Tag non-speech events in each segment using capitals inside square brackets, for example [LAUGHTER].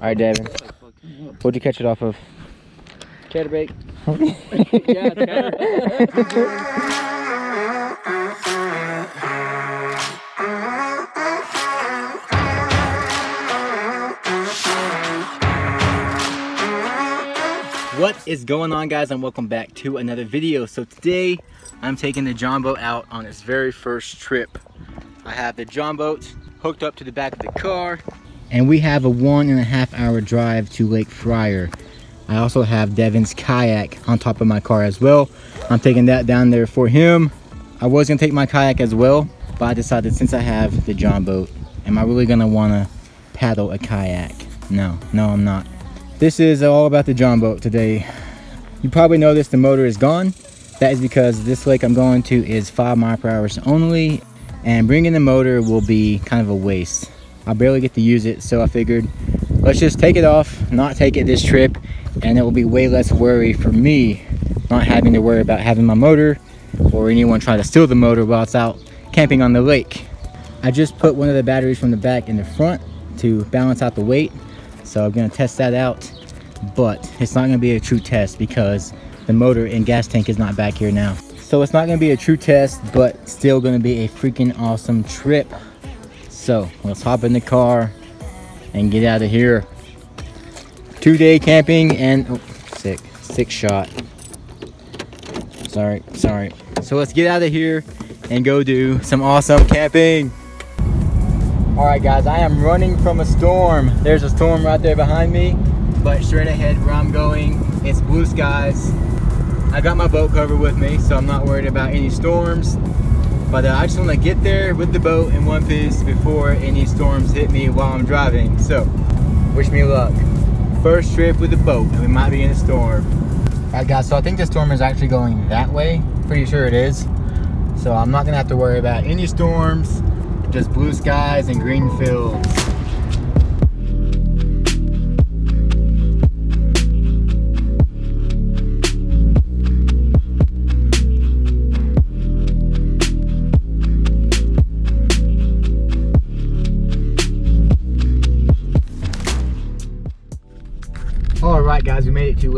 All right, Devin. What'd you catch it off of? Chatterbait. [LAUGHS] yeah, chatter. What is going on guys and welcome back to another video. So today I'm taking the jon boat out on its very first trip. I have the jon boat hooked up to the back of the car and we have a one and a half hour drive to Lake Fryer. I also have Devin's kayak on top of my car as well. I'm taking that down there for him. I was gonna take my kayak as well, but I decided since I have the jon boat, am I really gonna wanna paddle a kayak? No, no I'm not. This is all about the jon boat today. You probably noticed the motor is gone. That is because this lake I'm going to is five mile per hour only and bringing the motor will be kind of a waste. I barely get to use it so I figured let's just take it off, not take it this trip and it will be way less worry for me not having to worry about having my motor or anyone trying to steal the motor while it's out camping on the lake. I just put one of the batteries from the back in the front to balance out the weight so I'm gonna test that out but it's not gonna be a true test because the motor and gas tank is not back here now so it's not gonna be a true test but still gonna be a freaking awesome trip so let's hop in the car and get out of here. Two day camping and oh, sick sick shot. Sorry sorry. So let's get out of here and go do some awesome camping. All right guys i am running from a storm. There's a storm right there behind me but straight ahead where i'm going it's blue skies. I got my boat cover with me so i'm not worried about any storms but uh, i just want to get there with the boat in one piece before any storms hit me while i'm driving. So wish me luck. First trip with the boat and we might be in a storm. All right guys so i think the storm is actually going that way. Pretty sure it is. So i'm not gonna have to worry about any storms just blue skies and green fields.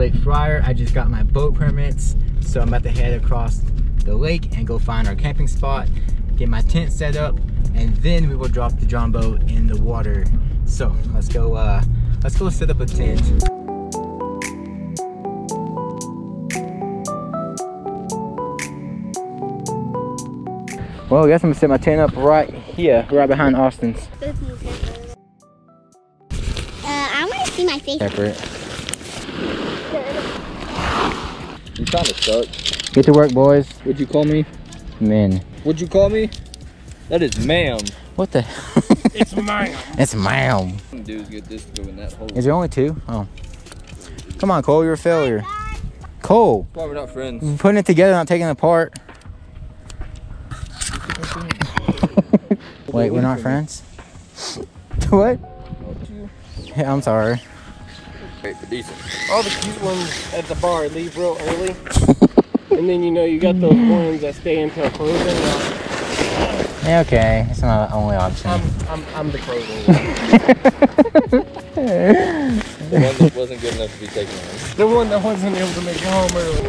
Lake Fryer. I just got my boat permits, so I'm about to head across the lake and go find our camping spot, get my tent set up, and then we will drop the jon boat in the water. So let's go. Uh, let's go set up a tent. Well, I guess I'm gonna set my tent up right here, right behind Austin's. Uh, I want to see my face. Separate. You kind of suck. Get to work, boys. What'd you call me? Men. What'd you call me? That is ma'am. What the? [LAUGHS] It's ma'am. it's ma'am. Dudes get this to go in that hole. Is there only two? Oh. Come on, Cole, you're a failure. Cole, Why we're not friends? we're putting it together, not taking it apart. [LAUGHS] Wait, we're not friends? [LAUGHS] what? Yeah, I'm sorry. Wait for decent. all the cute ones at the bar leave real early. and then you know you got those ones that stay until closing. Yeah, okay. It's not the only option. I'm I'm I'm the closing. [LAUGHS] [LAUGHS] The one that wasn't good enough to be taken on. the one that wasn't able to make it home early.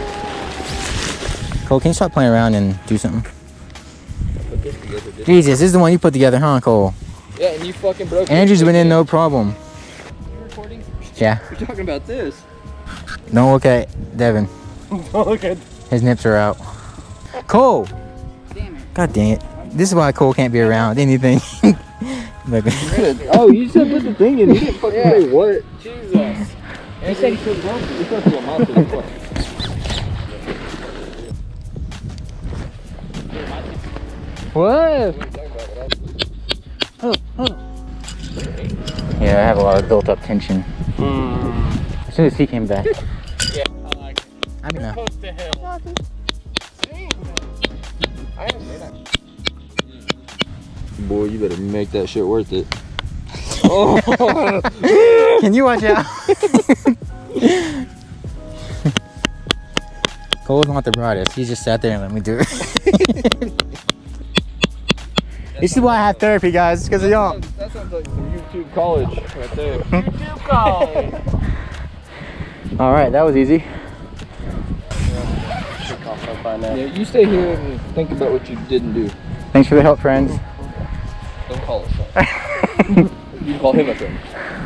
Cole, can you stop playing around and do something? Together, Jesus, this is the one you put together, huh, Cole? Yeah, and you fucking broke it. Andrew's been in no problem. You recording? Yeah. We're talking about this. Don't look at Devin. [LAUGHS] Look at His nips are out. Cole! God dang it. This is why Cole can't be around anything. [LAUGHS] Look. oh, you said put the thing in. You didn't fucking say what. Jesus. You said you couldn't go. You're supposed to go mouth to the foot. What? Yeah, I have a lot of built up tension. Hmm. As soon as he came back. Yeah, I like it. I mean, to hell. I didn't say that. Boy, you better make that shit worth it. oh, [LAUGHS] can you watch out? [LAUGHS] Cole's not the brightest. He just sat there and let me do it. [LAUGHS] this is why I have therapy, guys. Because of y'all. YouTube college right there. [LAUGHS] YouTube college. All right, that was easy. Should cough up by now. Yeah, you stay here and think about what you didn't do. Thanks for the help, friends. Don't call us that. [LAUGHS] you call him a friend,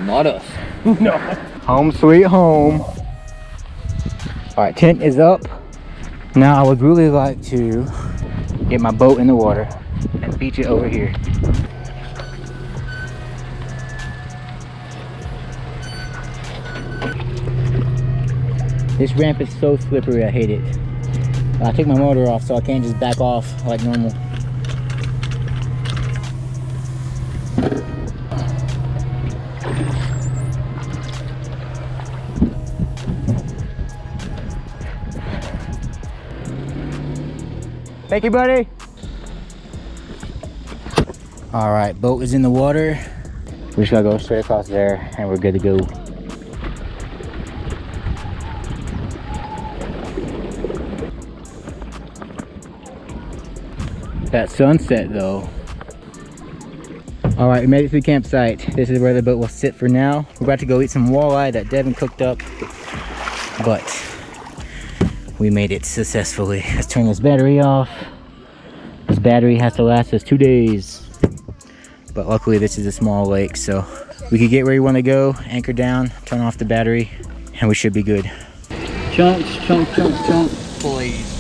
not us. No. Home sweet home. All right, tent is up. Now I would really like to get my boat in the water and beach it over here. This ramp is so slippery, I hate it. I took my motor off so I can't just back off like normal. Thank you, buddy. All right, boat is in the water. We just gotta go straight across there and we're good to go. That sunset though. All right, we made it to the campsite. This is where the boat will sit for now. We're about to go eat some walleye that Devin cooked up, but we made it successfully. Let's turn this battery off. This battery has to last us two days. But luckily this is a small lake, so we could get where we want to go, anchor down, turn off the battery, and we should be good. Chunks, chunk, chunk, chunk. Please.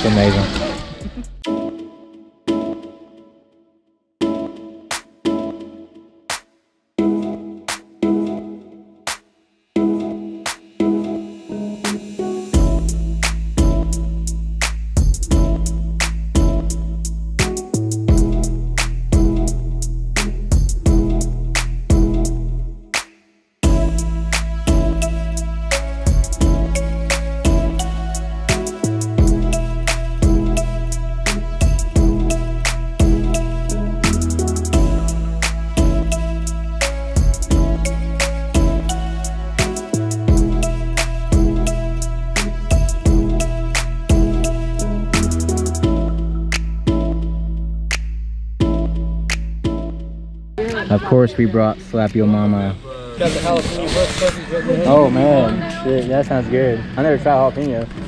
That's amazing. Course, we brought Slap Your Mama. Got the jalapeno butt stuff right there. Oh man, shit, that sounds good. I never tried jalapeno.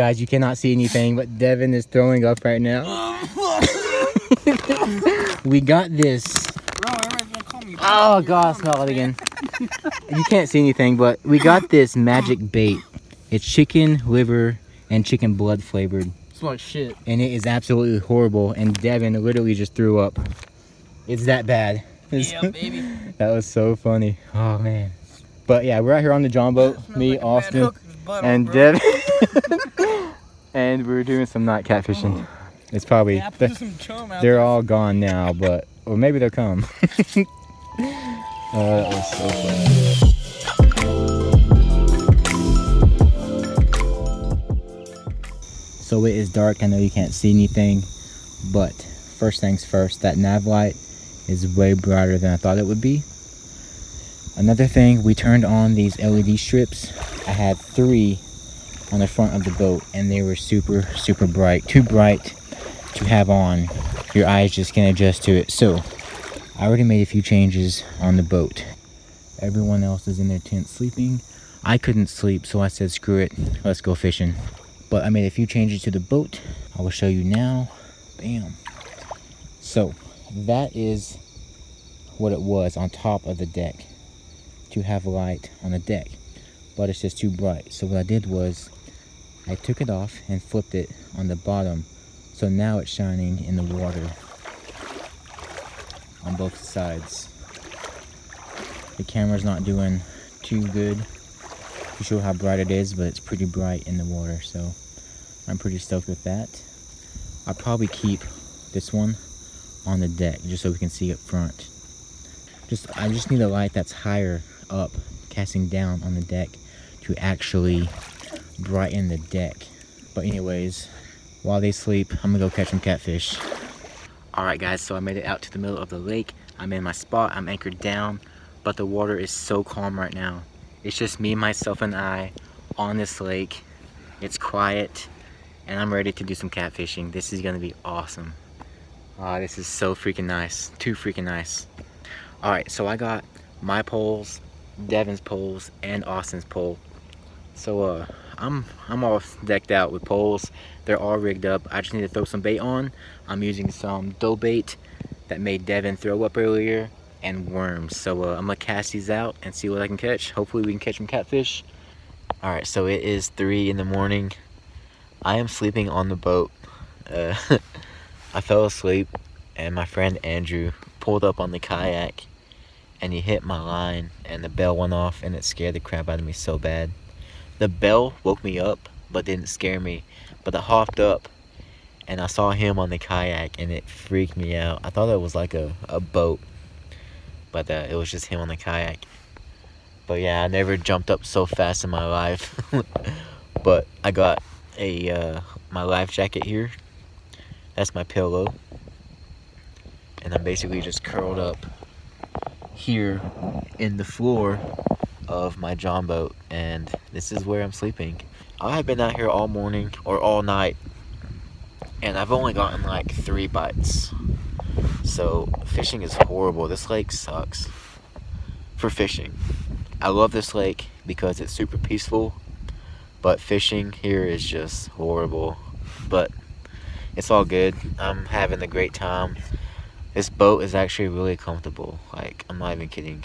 Guys, you cannot see anything, but Devin is throwing up right now. we got this. Oh god, smell it again. you can't see anything, but we got this magic bait. It's chicken liver and chicken blood flavored, Smell like shit. and it is absolutely horrible. And Devin literally just threw up. It's that bad. Yeah, [LAUGHS] baby. That was so funny. Oh man. But yeah, we're out here on the jon boat. Me, Austin, and Devin. [LAUGHS] and we're doing some night catfishing. It's probably Yeah, they're, they're all gone now, but or maybe they'll come. oh, [LAUGHS] that was so funny. So it is dark. I know you can't see anything, but first things first, that nav light is way brighter than I thought it would be. Another thing, we turned on these LED strips. I had three on the front of the boat and they were super, super bright. Too bright to have on. Your eyes just can't adjust to it. So I already made a few changes on the boat. Everyone else is in their tent sleeping. I couldn't sleep, so I said, screw it, let's go fishing. But I made a few changes to the boat. I will show you now. Bam. So that is what it was on top of the deck to have light on the deck but it's just too bright so what I did was I took it off and flipped it on the bottom so now it's shining in the water on both sides the camera's not doing too good to show how bright it is but it's pretty bright in the water so I'm pretty stoked with that. I'll probably keep this one on the deck just so we can see up front. Just I just need a light that's higher up, casting down on the deck to actually brighten the deck. But anyways, while they sleep, I'm gonna go catch some catfish. Alright guys, so I made it out to the middle of the lake. I'm in my spot, I'm anchored down, but the water is so calm right now. It's just me, myself, and I on this lake. It's quiet, and I'm ready to do some catfishing. This is gonna be awesome. Ah, this is so freaking nice. Too freaking nice. Alright, so I got my poles, Devin's poles, and Austin's pole. So uh, I'm I'm all decked out with poles. They're all rigged up. I just need to throw some bait on. I'm using some dough bait that made Devin throw up earlier and worms. So uh, I'm gonna cast these out and see what I can catch. Hopefully we can catch some catfish. All right, so it is three in the morning. I am sleeping on the boat. Uh, [LAUGHS] I fell asleep and my friend Andrew pulled up on the kayak and he hit my line and the bell went off and it scared the crap out of me so bad. The bell woke me up but didn't scare me. But I hopped up and I saw him on the kayak and it freaked me out. I thought it was like a, a boat but uh, it was just him on the kayak. But yeah, I never jumped up so fast in my life. [LAUGHS] but I got a uh, my life jacket here. That's my pillow. And I'm basically just curled up here in the floor of my jon boat and this is where I'm sleeping. I've been out here all morning or all night and I've only gotten like three bites. So fishing is horrible. This lake sucks for fishing. I love this lake because it's super peaceful, but fishing here is just horrible. But it's all good. I'm having a great time. This boat is actually really comfortable. Like, I'm not even kidding.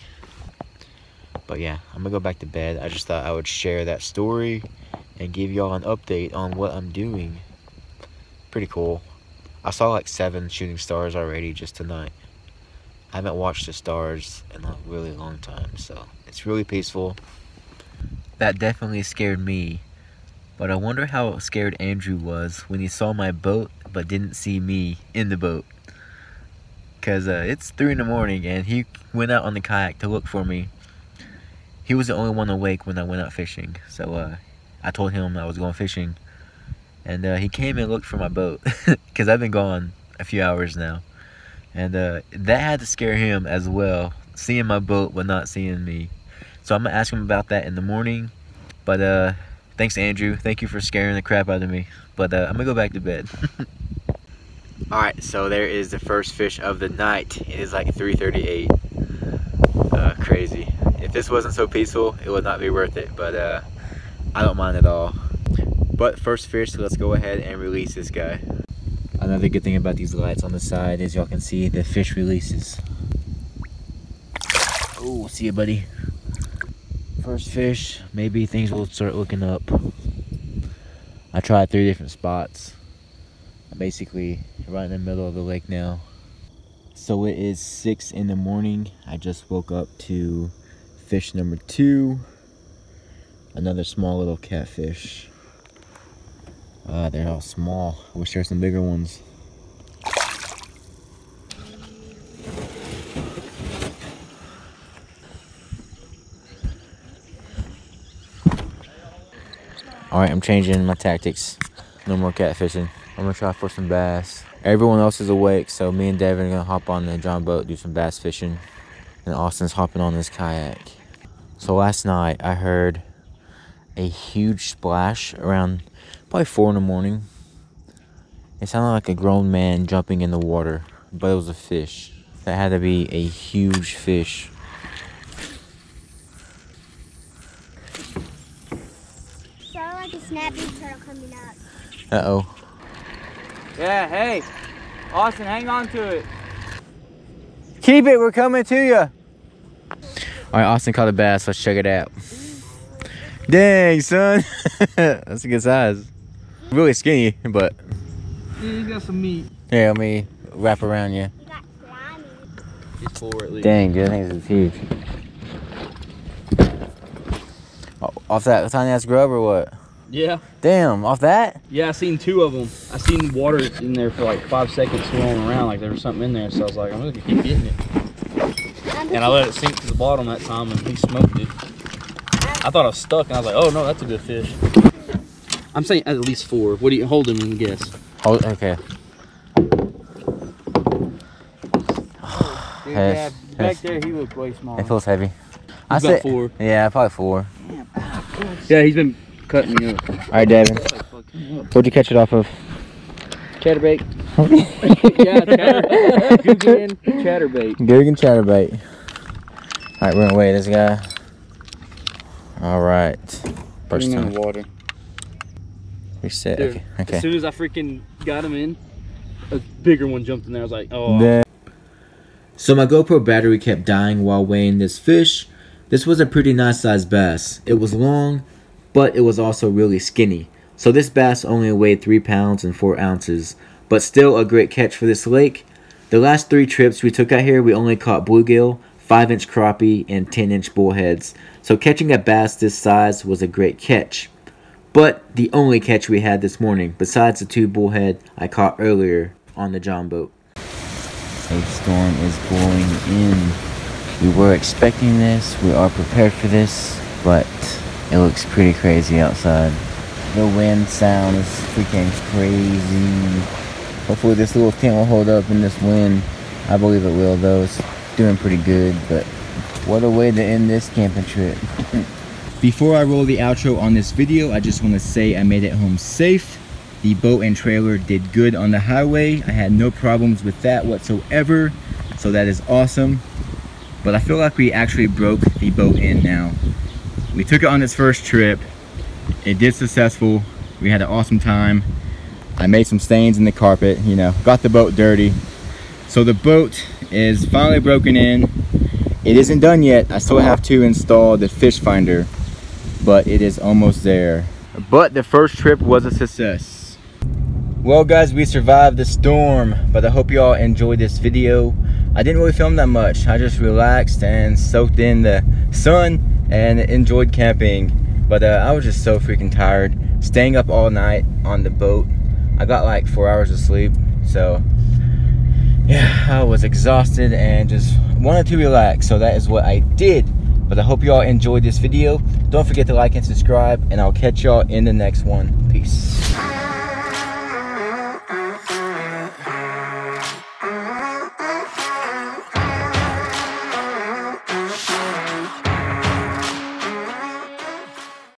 But yeah, I'm gonna go back to bed. I just thought I would share that story and give y'all an update on what I'm doing. Pretty cool. I saw like seven shooting stars already just tonight. I haven't watched the stars in a really long time, so it's really peaceful. That definitely scared me. But I wonder how scared Andrew was when he saw my boat but didn't see me in the boat because uh, it's 3 in the morning and he went out on the kayak to look for me. He was the only one awake when I went out fishing. So uh, I told him I was going fishing. And uh, he came and looked for my boat [LAUGHS] because I've been gone a few hours now. And uh, that had to scare him as well, seeing my boat but not seeing me. So I'm going to ask him about that in the morning. But uh, thanks, Andrew. Thank you for scaring the crap out of me. But uh, I'm going to go back to bed. [LAUGHS] Alright, so there is the first fish of the night. It is like 3.38. Uh, crazy. If this wasn't so peaceful, it would not be worth it, but uh, I don't mind at all. But first fish, let's go ahead and release this guy. Another good thing about these lights on the side is y'all can see the fish releases. Oh, see you, buddy. First fish, maybe things will start looking up. I tried three different spots I'm basically right in the middle of the lake now. So it is six in the morning. I just woke up to fish number two. Another small little catfish. Uh, they're all small. I wish there were some bigger ones. Alright, I'm changing my tactics. No more catfishing. I'm gonna try for some bass. Everyone else is awake, so me and Devin are gonna hop on the jon boat, do some bass fishing. And Austin's hopping on this kayak. So last night I heard a huge splash around probably four in the morning. It sounded like a grown man jumping in the water, but it was a fish. That had to be a huge fish. Sounded like a snapping turtle coming up. Uh oh. Yeah, hey. Austin, hang on to it. Keep it, we're coming to you. All right, Austin caught a bass. Let's check it out. Dang, son. [LAUGHS] That's a good size. Really skinny, but Yeah, you got some meat. here, let me wrap around you. You got slimy. He's four at least. Dang, dude, I think this is huge. Oh, off that tiny ass grub or what? Yeah. Damn, off that? Yeah, I seen two of them. I seen water in there for like five seconds swirling around like there was something in there. So I was like, I'm gonna keep getting it. And I let it sink to the bottom that time and he smoked it. I thought I was stuck and I was like, oh no, that's a good fish. I'm saying at least four. What do you hold him and guess? Oh, okay. Dude, Yes, yeah, back there he looked way smaller. It feels heavy. I said four. Yeah, probably four. Yeah, he's been cutting me up. All right, Devin. Where'd you catch it off of? Chatterbait. [LAUGHS] yeah, chatter, Googan chatterbait. Guggen chatterbait. All right, we're gonna weigh this guy. All right. First time. water. We set. Dude, Okay. Okay. As soon as I freaking got him in, a bigger one jumped in there. I was like, oh. Then- So my GoPro battery kept dying while weighing this fish. This was a pretty nice sized bass. It was long, but it was also really skinny. So this bass only weighed 3 pounds and 4 ounces, but still a great catch for this lake. The last three trips we took out here, we only caught bluegill, 5 inch crappie, and 10 inch bullheads. So catching a bass this size was a great catch. But the only catch we had this morning, besides the two bullhead I caught earlier on the jon boat. A storm is blowing in. We were expecting this, we are prepared for this, but it looks pretty crazy outside. The wind sound is freaking crazy. Hopefully this little tent will hold up in this wind. I believe it will though. Doing pretty good, but what a way to end this camping trip. [LAUGHS] Before I roll the outro on this video, I just want to say I made it home safe. The boat and trailer did good on the highway. I had no problems with that whatsoever. So that is awesome. But I feel like we actually broke the boat in now. We took it on its first trip. It did successful. We had an awesome time. I made some stains in the carpet, you know, got the boat dirty. So the boat is finally broken in. It isn't done yet. I still have to install the fish finder, but it is almost there. But the first trip was a success. Well guys, we survived the storm, but I hope y'all enjoyed this video. I didn't really film that much. I just relaxed and soaked in the sun and enjoyed camping. But uh, I was just so freaking tired. Staying up all night on the boat. I got like four hours of sleep. So yeah, I was exhausted and just wanted to relax. So that is what I did. But I hope y'all enjoyed this video. Don't forget to like and subscribe and I'll catch y'all in the next one. Peace.